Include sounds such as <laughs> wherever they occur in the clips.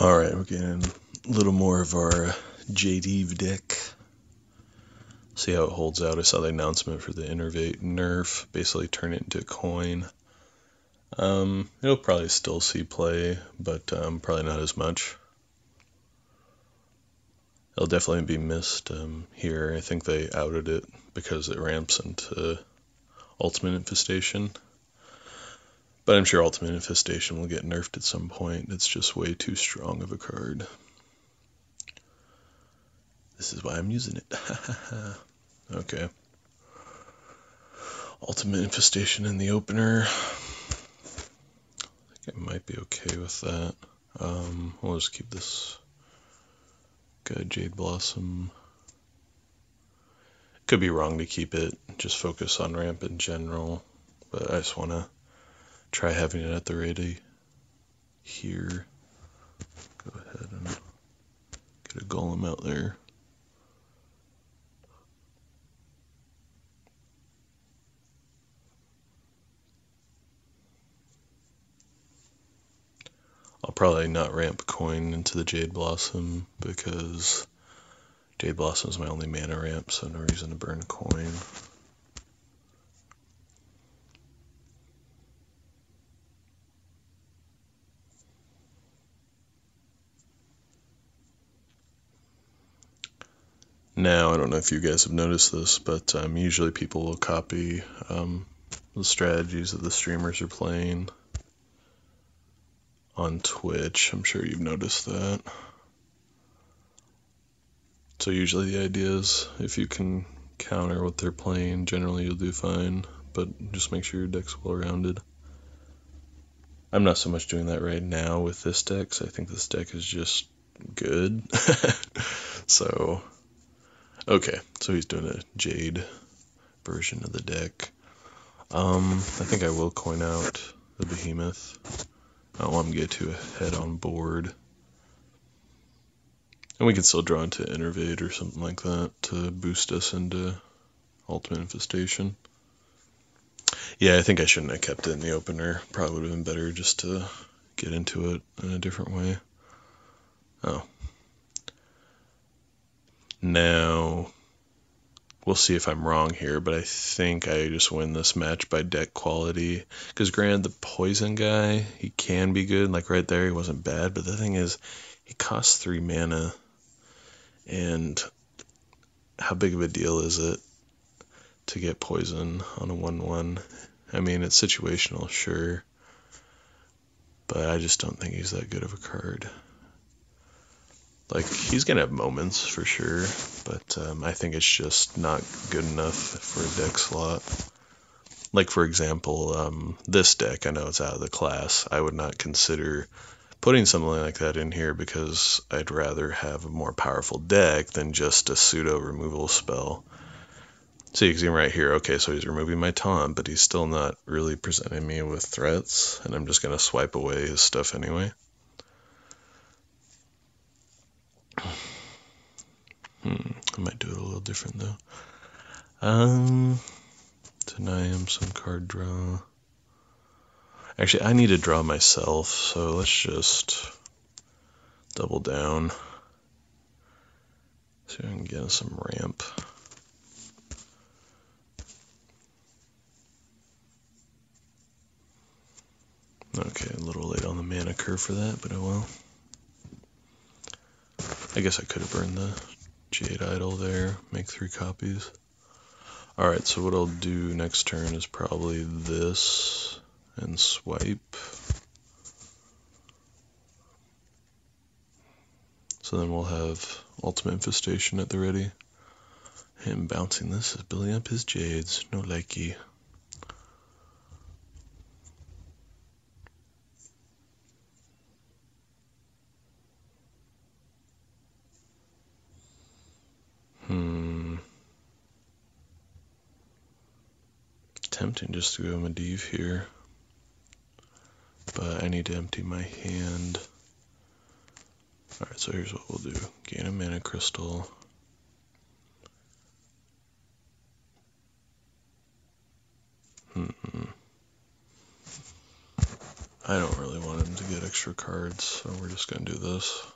Alright, we're getting a little more of our Jade deck. See how it holds out. I saw the announcement for the Innervate nerf, basically turn it into a coin. Um, it'll probably still see play, but um, probably not as much. It'll definitely be missed um, here. I think they outed it because it ramps into Ultimate Infestation. But I'm sure Ultimate Infestation will get nerfed at some point. It's just way too strong of a card. This is why I'm using it. <laughs> okay. Ultimate Infestation in the opener. I think I might be okay with that. Um, we'll just keep this good Jade Blossom. Could be wrong to keep it, just focus on ramp in general, but I just want to try having it at the ready here. Go ahead and get a golem out there. I'll probably not ramp coin into the Jade Blossom because Jade Blossom is my only mana ramp, so no reason to burn coin. Now. I don't know if you guys have noticed this, but um, usually people will copy um, the strategies that the streamers are playing on Twitch. I'm sure you've noticed that. So usually the idea is if you can counter what they're playing, generally you'll do fine, but just make sure your deck's well rounded. I'm not so much doing that right now with this deck, so I think this deck is just good. <laughs> so Okay, so he's doing a Jade version of the deck. Um, I think I will coin out the Behemoth. I want him to get too ahead on board. And we can still draw into Innervate or something like that to boost us into Ultimate Infestation. Yeah, I think I shouldn't have kept it in the opener. Probably would have been better just to get into it in a different way. Oh, now, we'll see if I'm wrong here, but I think I just win this match by deck quality. Because granted, the poison guy, he can be good. Like right there, he wasn't bad. But the thing is, he costs three mana. And how big of a deal is it to get poison on a 1 1? I mean, it's situational, sure. But I just don't think he's that good of a card. Like he's gonna have moments for sure, but um, I think it's just not good enough for a deck slot. Like for example, um, this deck, I know it's out of the class. I would not consider putting something like that in here because I'd rather have a more powerful deck than just a pseudo removal spell. See, you can see right here. Okay, so he's removing my taunt, but he's still not really presenting me with threats, and I'm just gonna swipe away his stuff anyway. Hmm, I might do it a little different though. Um, deny him some card draw. Actually, I need to draw myself, so let's just double down. See if I can get some ramp. Okay, a little late on the mana curve for that, but oh well. I guess I could have burned the Jade Idol there, make three copies. Alright, so what I'll do next turn is probably this and swipe. So then we'll have Ultimate Infestation at the ready. Him bouncing this is building up his Jades, no likey. Hmm. Tempting just to go Medivh here. But I need to empty my hand. Alright, so here's what we'll do. Gain a mana crystal. Hmm. I don't really want him to get get extra cards, so we're just going to do this.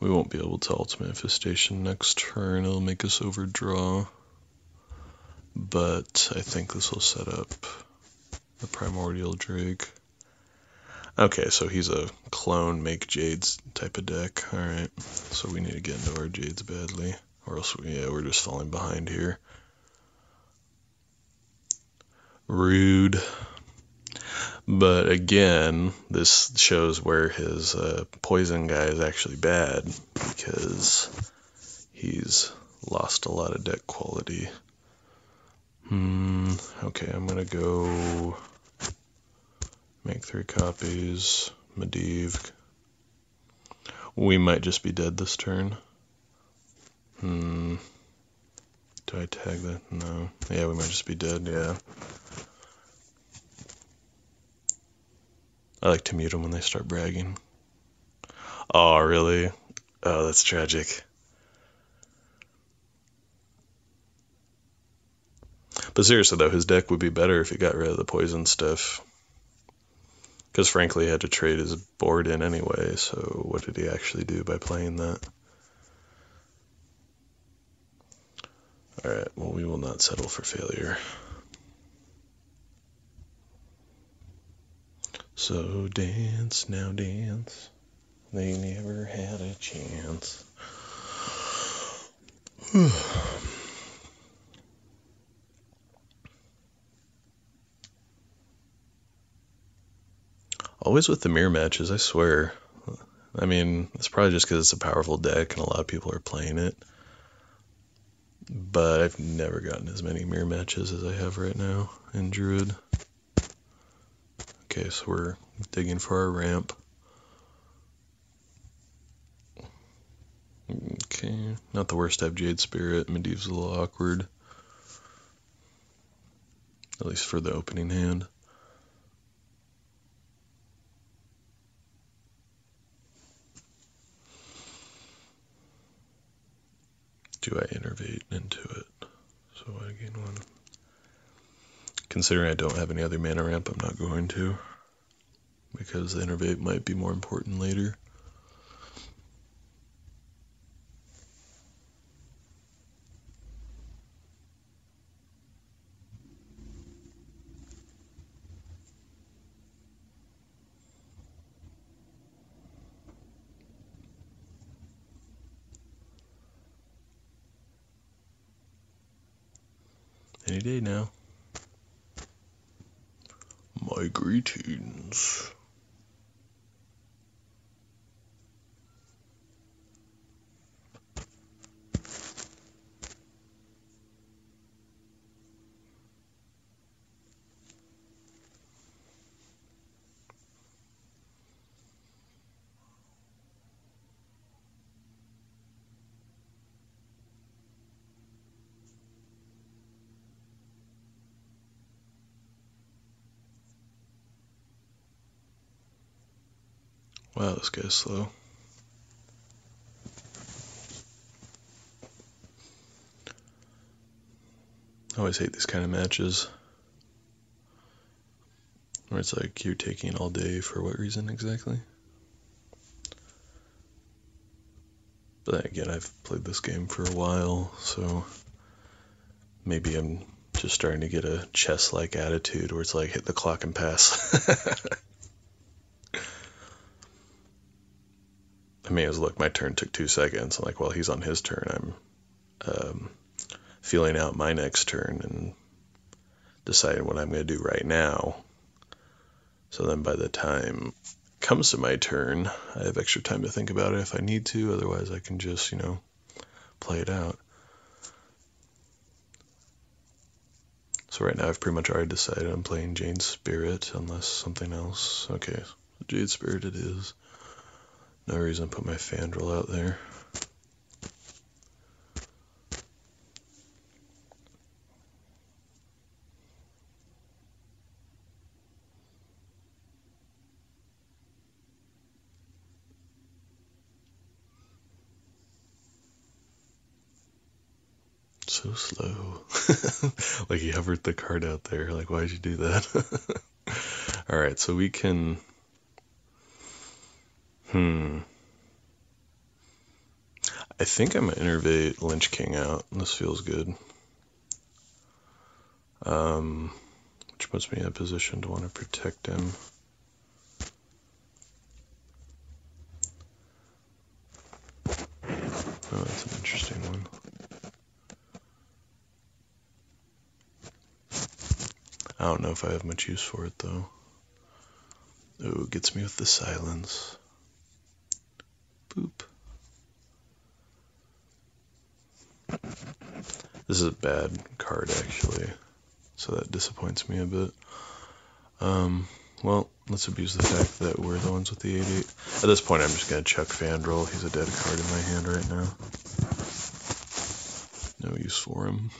We won't be able to Ultimate Infestation next turn, it'll make us overdraw. But I think this will set up the Primordial Drake. Okay, so he's a clone make Jades type of deck. Alright, so we need to get into our Jades badly, or else we, yeah, we're just falling behind here. Rude. But again, this shows where his uh, poison guy is actually bad because he's lost a lot of deck quality. Hmm, okay, I'm gonna go make three copies. Medivh. We might just be dead this turn. Hmm. Do I tag that? No. Yeah, we might just be dead, yeah. I like to mute them when they start bragging. Oh, really? Oh, that's tragic. But seriously, though, his deck would be better if he got rid of the poison stuff. Because frankly, he had to trade his board in anyway, so what did he actually do by playing that? Alright, well, we will not settle for failure. So dance, now dance. They never had a chance. <sighs> Always with the mirror matches, I swear. I mean, it's probably just because it's a powerful deck and a lot of people are playing it. But I've never gotten as many mirror matches as I have right now in Druid. Okay, so we're digging for our ramp. Okay, not the worst to have Jade Spirit. Medivh's a little awkward. At least for the opening hand. Do I innervate into it? So I gain one. Considering I don't have any other mana ramp, I'm not going to. Because the innervate might be more important later. Any day now my greetings. Wow, this guy's slow. I always hate these kind of matches. Where it's like you're taking all day for what reason exactly? But again, I've played this game for a while, so maybe I'm just starting to get a chess like attitude where it's like hit the clock and pass. <laughs> I mean, it was look, my turn took two seconds. I'm like, well, he's on his turn. I'm um, feeling out my next turn and deciding what I'm going to do right now. So then by the time it comes to my turn, I have extra time to think about it if I need to. Otherwise, I can just, you know, play it out. So right now, I've pretty much already decided I'm playing Jade Spirit, unless something else. Okay, Jade Spirit it is. No reason to put my Fandral out there. so slow. <laughs> like he hovered the card out there. Like, why'd you do that? <laughs> Alright, so we can. Hmm. I think I'm going to innervate Lich King out. This feels good. Um, which puts me in a position to want to protect him. Oh, that's an interesting one. I don't know if I have much use for it though. Oh, it gets me with the silence. This is a bad card actually, so that disappoints me a bit. Um, well, let's abuse the fact that we're the ones with the 8-8. At this point, I'm just going to chuck Fandral. He's a dead card in my hand right now. No use for him.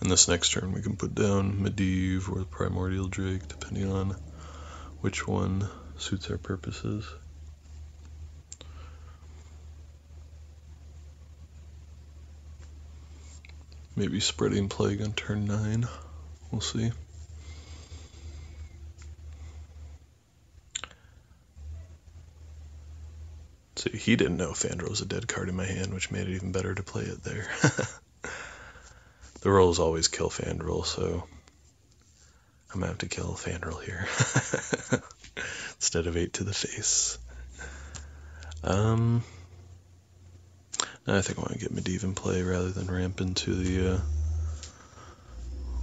And this next turn, we can put down Medivh or Primordial Drake, depending on which one suits our purposes. Maybe Spreading Plague on turn 9. We'll see. See, he didn't know Fandral was a dead card in my hand, which made it even better to play it there. <laughs> the rules always kill Fandral, so I'm gonna have to kill Fandral here <laughs> instead of eight to the face. Um, I think I want to get Medivh in play rather than ramp into the uh,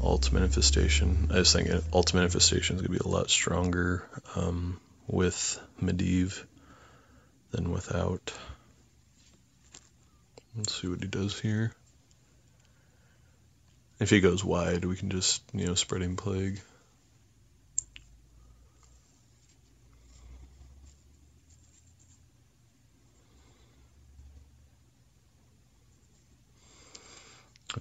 Ultimate Infestation. I just think Ultimate Infestation is gonna be a lot stronger um, with Medivh than without. Let's see what he does here. If he goes wide, we can just, you know, spreading plague.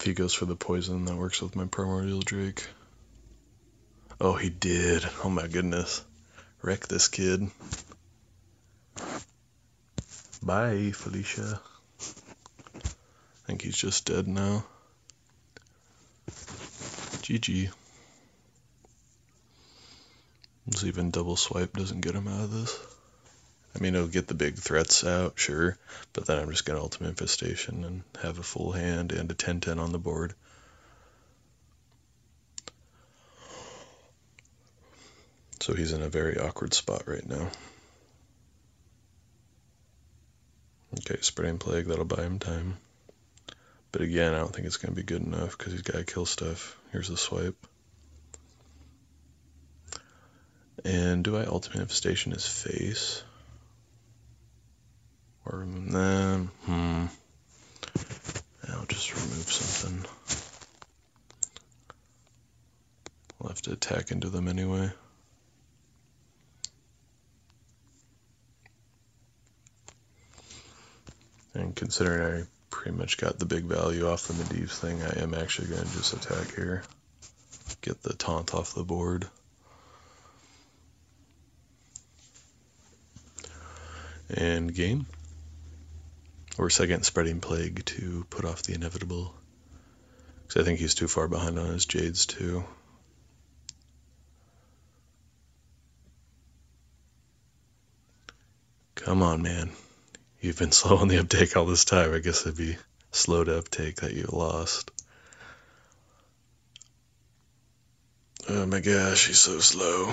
He goes for the poison, that works with my primordial drake. Oh, he did. Oh my goodness. Wreck this kid. Bye, Felicia. I think he's just dead now. GG. Let's even double swipe doesn't get him out of this. I mean, it'll get the big threats out, sure, but then I'm just going to Ultimate Infestation and have a full hand and a 10-10 on the board. So he's in a very awkward spot right now. Okay, Spreading Plague, that'll buy him time. But again, I don't think it's going to be good enough because he's got to kill stuff. Here's the swipe. And do I Ultimate Infestation his face? Or, nah, hmm. I'll just remove something. I'll have to attack into them anyway. And considering I pretty much got the big value off the Medivh thing, I am actually going to just attack here. Get the taunt off the board. And game. Or second spreading plague to put off the inevitable. Because I think he's too far behind on his jades too. Come on, man. You've been <laughs> slow on the uptake all this time. I guess it'd be slow to uptake that you lost. Oh my gosh, he's so slow.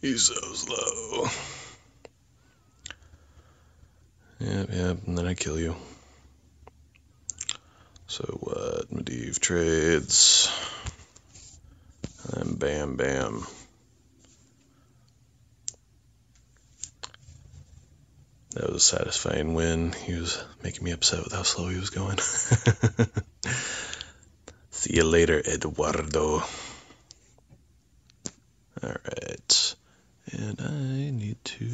He's so slow. Yep, yep, and then I kill you. So what? Medivh trades. And bam, bam. That was a satisfying win. He was making me upset with how slow he was going. <laughs> See you later, Eduardo. Alright. And I need to